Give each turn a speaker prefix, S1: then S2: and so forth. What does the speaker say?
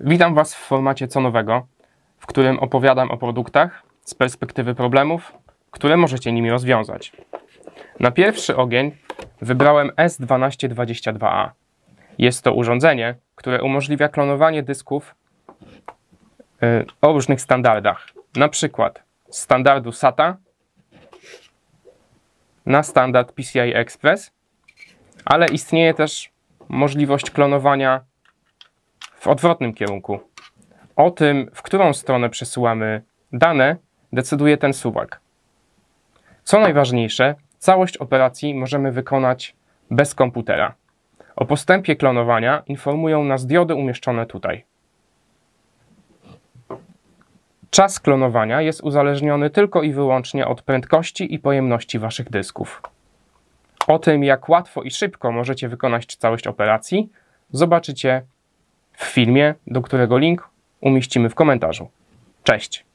S1: Witam Was w formacie co nowego, w którym opowiadam o produktach z perspektywy problemów, które możecie nimi rozwiązać. Na pierwszy ogień wybrałem S1222A. Jest to urządzenie, które umożliwia klonowanie dysków y, o różnych standardach, na przykład standardu SATA na standard PCI Express, ale istnieje też możliwość klonowania w odwrotnym kierunku. O tym, w którą stronę przesyłamy dane, decyduje ten suwak. Co najważniejsze, całość operacji możemy wykonać bez komputera. O postępie klonowania informują nas diody umieszczone tutaj. Czas klonowania jest uzależniony tylko i wyłącznie od prędkości i pojemności Waszych dysków. O tym, jak łatwo i szybko możecie wykonać całość operacji, zobaczycie w filmie, do którego link umieścimy w komentarzu. Cześć!